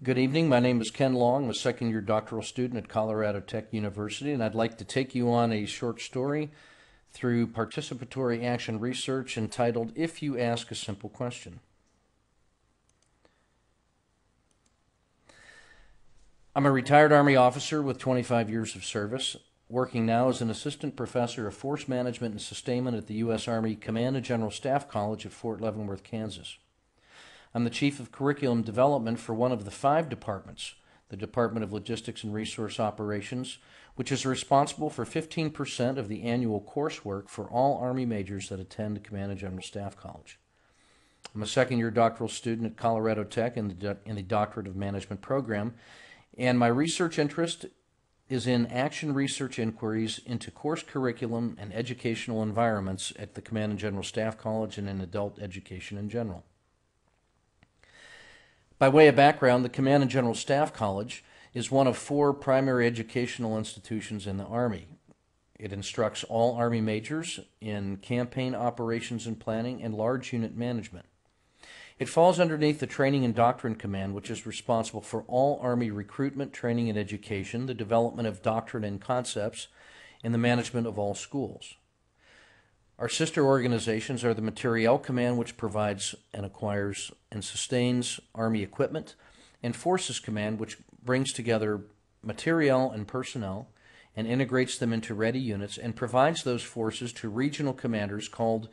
Good evening. My name is Ken Long. I'm a second year doctoral student at Colorado Tech University, and I'd like to take you on a short story through participatory action research entitled If You Ask a Simple Question. I'm a retired Army officer with 25 years of service, working now as an assistant professor of force management and sustainment at the U.S. Army Command and General Staff College at Fort Leavenworth, Kansas. I'm the chief of curriculum development for one of the five departments, the Department of Logistics and Resource Operations, which is responsible for 15% of the annual coursework for all Army majors that attend Command and General Staff College. I'm a second year doctoral student at Colorado Tech in the, in the Doctorate of Management program, and my research interest is in action research inquiries into course curriculum and educational environments at the Command and General Staff College and in adult education in general. By way of background, the Command and General Staff College is one of four primary educational institutions in the Army. It instructs all Army majors in campaign operations and planning and large unit management. It falls underneath the Training and Doctrine Command, which is responsible for all Army recruitment, training, and education, the development of doctrine and concepts, and the management of all schools. Our sister organizations are the Materiel Command, which provides and acquires and sustains Army equipment, and Forces Command, which brings together materiel and personnel and integrates them into ready units and provides those forces to regional commanders called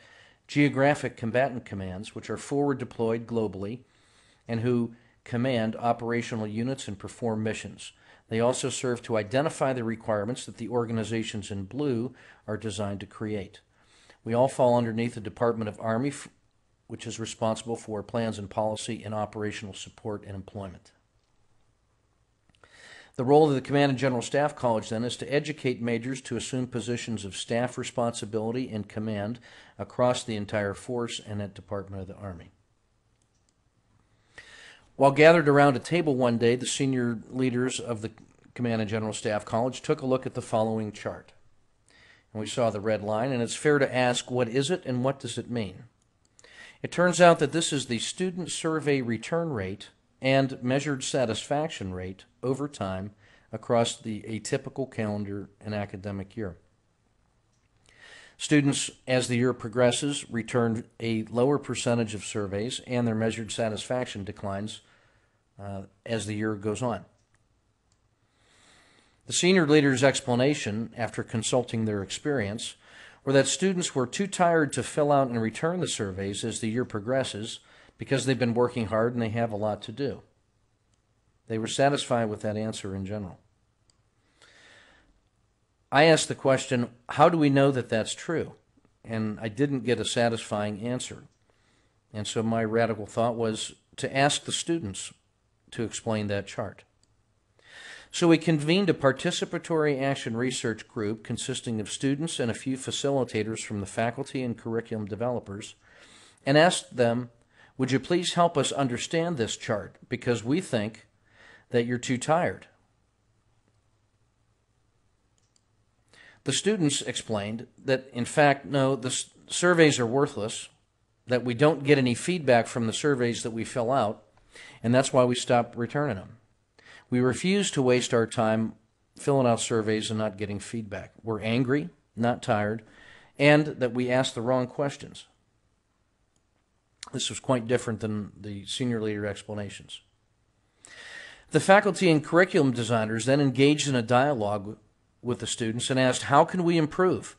geographic combatant commands, which are forward deployed globally and who command operational units and perform missions. They also serve to identify the requirements that the organizations in blue are designed to create. We all fall underneath the Department of Army, which is responsible for plans and policy and operational support and employment. The role of the Command and General Staff College, then, is to educate majors to assume positions of staff responsibility and command across the entire force and at Department of the Army. While gathered around a table one day, the senior leaders of the Command and General Staff College took a look at the following chart and we saw the red line, and it's fair to ask what is it and what does it mean? It turns out that this is the student survey return rate and measured satisfaction rate over time across the atypical calendar and academic year. Students, as the year progresses, return a lower percentage of surveys, and their measured satisfaction declines uh, as the year goes on. The senior leader's explanation, after consulting their experience, were that students were too tired to fill out and return the surveys as the year progresses because they've been working hard and they have a lot to do. They were satisfied with that answer in general. I asked the question, how do we know that that's true? And I didn't get a satisfying answer. And so my radical thought was to ask the students to explain that chart. So we convened a participatory action research group consisting of students and a few facilitators from the faculty and curriculum developers and asked them, Would you please help us understand this chart? Because we think that you're too tired. The students explained that, in fact, no, the surveys are worthless, that we don't get any feedback from the surveys that we fill out, and that's why we stopped returning them. We refuse to waste our time filling out surveys and not getting feedback. We're angry, not tired, and that we ask the wrong questions. This was quite different than the senior leader explanations. The faculty and curriculum designers then engaged in a dialogue with the students and asked, How can we improve?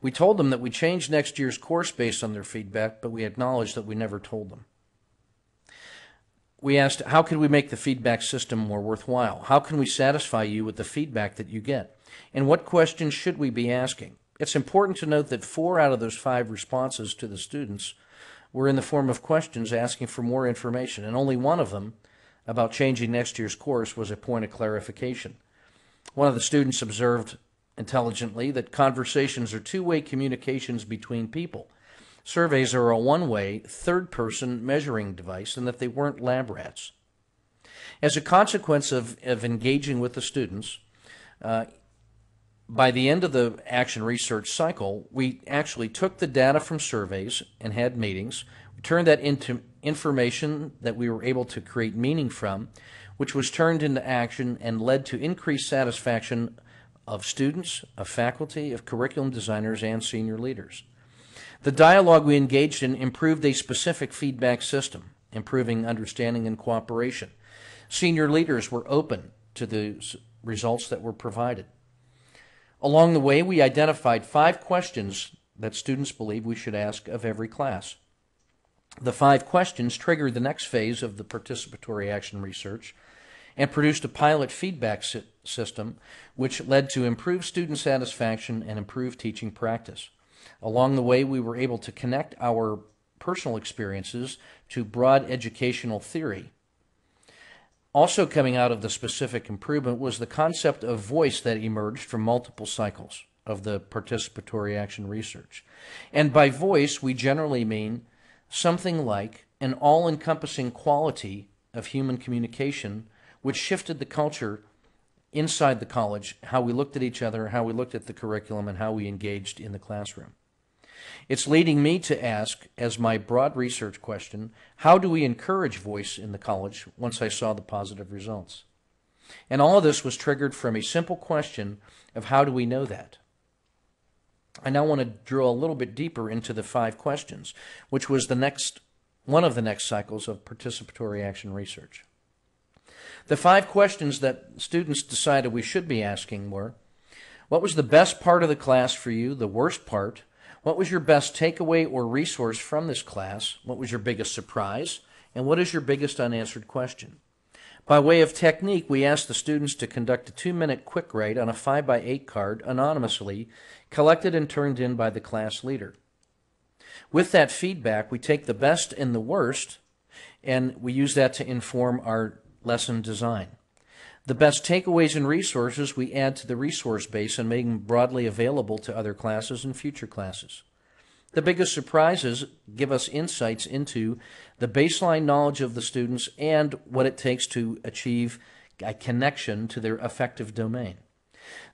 We told them that we changed next year's course based on their feedback, but we acknowledged that we never told them we asked, how can we make the feedback system more worthwhile? How can we satisfy you with the feedback that you get? And what questions should we be asking? It's important to note that four out of those five responses to the students were in the form of questions asking for more information, and only one of them about changing next year's course was a point of clarification. One of the students observed intelligently that conversations are two way communications between people surveys are a one way, third person measuring device and that they weren't lab rats. As a consequence of, of engaging with the students, uh, by the end of the action research cycle, we actually took the data from surveys and had meetings. We turned that into information that we were able to create meaning from, which was turned into action and led to increased satisfaction of students, of faculty, of curriculum designers, and senior leaders. The dialogue we engaged in improved a specific feedback system, improving understanding and cooperation. Senior leaders were open to the results that were provided. Along the way, we identified five questions that students believe we should ask of every class. The five questions triggered the next phase of the participatory action research and produced a pilot feedback sy- system which led to improved student satisfaction and improved teaching practice. Along the way, we were able to connect our personal experiences to broad educational theory. Also, coming out of the specific improvement was the concept of voice that emerged from multiple cycles of the participatory action research. And by voice, we generally mean something like an all encompassing quality of human communication, which shifted the culture inside the college, how we looked at each other, how we looked at the curriculum, and how we engaged in the classroom. It's leading me to ask, as my broad research question, how do we encourage voice in the college once I saw the positive results? And all of this was triggered from a simple question of how do we know that? I now want to drill a little bit deeper into the five questions, which was the next one of the next cycles of participatory action research. The five questions that students decided we should be asking were What was the best part of the class for you, the worst part? What was your best takeaway or resource from this class? What was your biggest surprise? And what is your biggest unanswered question? By way of technique, we asked the students to conduct a two minute quick write on a 5 by 8 card anonymously, collected and turned in by the class leader. With that feedback, we take the best and the worst and we use that to inform our lesson design. The best takeaways and resources we add to the resource base and make them broadly available to other classes and future classes. The biggest surprises give us insights into the baseline knowledge of the students and what it takes to achieve a connection to their affective domain.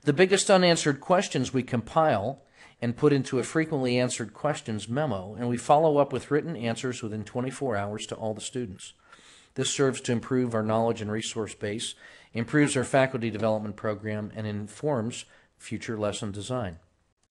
The biggest unanswered questions we compile and put into a frequently answered questions memo, and we follow up with written answers within 24 hours to all the students. This serves to improve our knowledge and resource base, improves our faculty development program, and informs future lesson design.